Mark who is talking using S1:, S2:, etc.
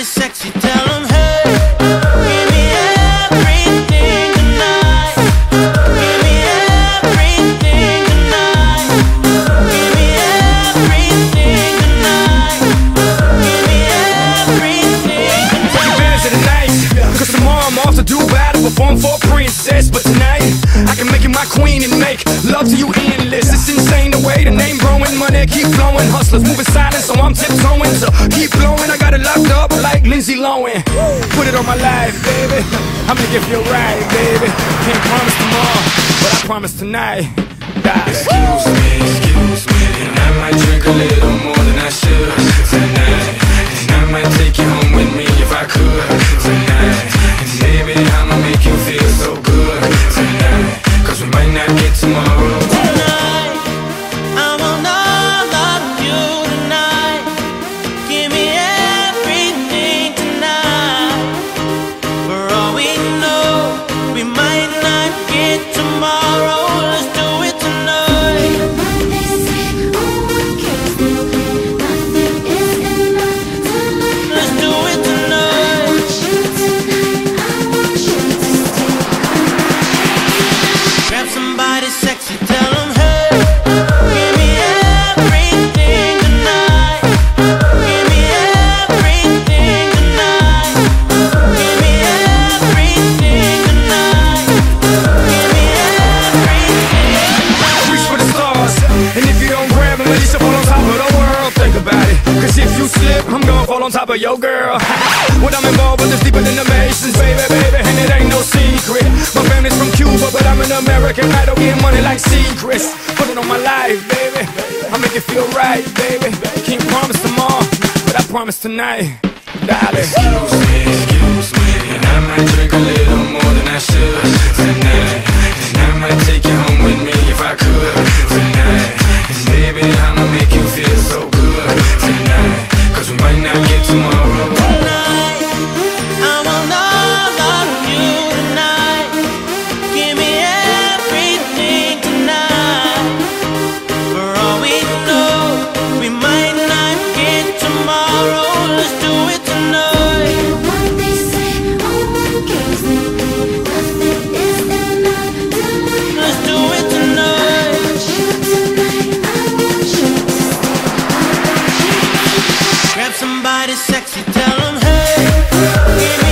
S1: Somebody sexy, tell them hey.
S2: Of the. Cause tomorrow I'm off to Dubai to perform for a princess. But tonight, I can make you my queen and make love to you endless. It's insane the way the name growing, money keep flowing. Hustlers moving silent, so I'm tiptoeing. Lindsay Lohan. Put it on my life, baby. I'm gonna give you a ride, baby. Can't promise tomorrow, but I promise tonight. Die. Excuse me, excuse me, and I might drink a little more than I should tonight. And I might take you home with me if I could tonight. And maybe I'ma make you feel so good Cause if you slip, I'm gonna fall on top of your girl. What I'm involved with is deeper than the Masons, baby, baby And it ain't no secret. My family's from Cuba, but I'm an American. I don't get money like secrets. Put it on my life, baby. I make it feel right, baby. Can't promise tomorrow, but I promise tonight Darling. Excuse me, excuse me. And I might drink a little more than I should tonight.
S1: somebody sexy, tell them, hey.